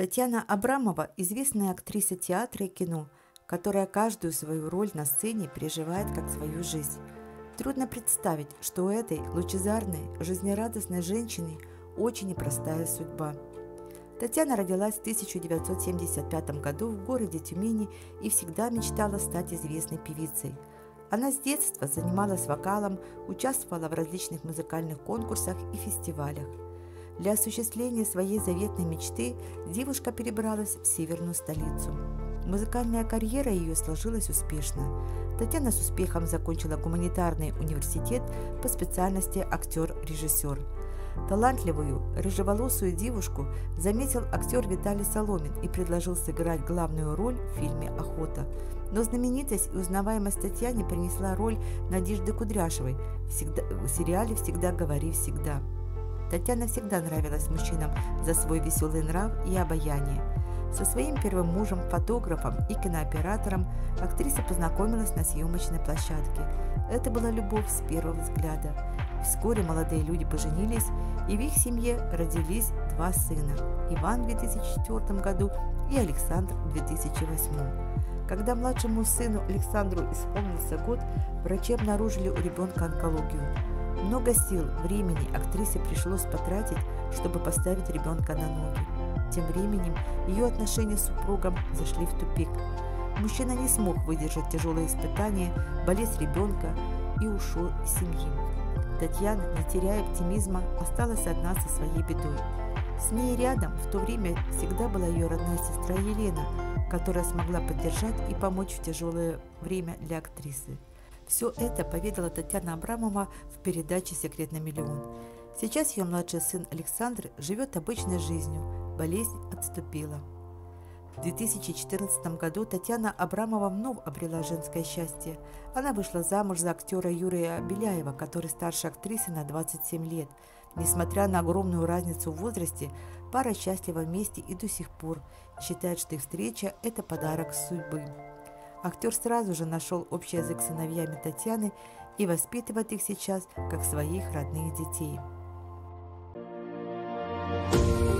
Татьяна Абрамова – известная актриса театра и кино, которая каждую свою роль на сцене переживает как свою жизнь. Трудно представить, что у этой лучезарной, жизнерадостной женщины очень непростая судьба. Татьяна родилась в 1975 году в городе Тюмени и всегда мечтала стать известной певицей. Она с детства занималась вокалом, участвовала в различных музыкальных конкурсах и фестивалях. Для осуществления своей заветной мечты девушка перебралась в северную столицу. Музыкальная карьера ее сложилась успешно. Татьяна с успехом закончила гуманитарный университет по специальности актер-режиссер. Талантливую, рыжеволосую девушку заметил актер Виталий Соломин и предложил сыграть главную роль в фильме «Охота». Но знаменитость и узнаваемость Татьяне принесла роль Надежды Кудряшевой всегда, в сериале «Всегда говори всегда». Татьяна всегда нравилась мужчинам за свой веселый нрав и обаяние. Со своим первым мужем, фотографом и кинооператором актриса познакомилась на съемочной площадке. Это была любовь с первого взгляда. Вскоре молодые люди поженились, и в их семье родились два сына – Иван в 2004 году и Александр в 2008. Когда младшему сыну Александру исполнился год, врачи обнаружили у ребенка онкологию. Много сил, времени актрисе пришлось потратить, чтобы поставить ребенка на ноги. Тем временем ее отношения с супругом зашли в тупик. Мужчина не смог выдержать тяжелые испытания, болезнь ребенка и ушел из семьи. Татьяна, не теряя оптимизма, осталась одна со своей бедой. С ней рядом в то время всегда была ее родная сестра Елена, которая смогла поддержать и помочь в тяжелое время для актрисы. Все это поведала Татьяна Абрамова в передаче «Секрет на миллион». Сейчас ее младший сын Александр живет обычной жизнью, болезнь отступила. В 2014 году Татьяна Абрамова вновь обрела женское счастье. Она вышла замуж за актера Юрия Беляева, который старше актрисы на 27 лет. Несмотря на огромную разницу в возрасте, пара счастлива вместе и до сих пор считает, что их встреча – это подарок судьбы. Актер сразу же нашел общий язык с сыновьями Татьяны и воспитывает их сейчас как своих родных детей. thank you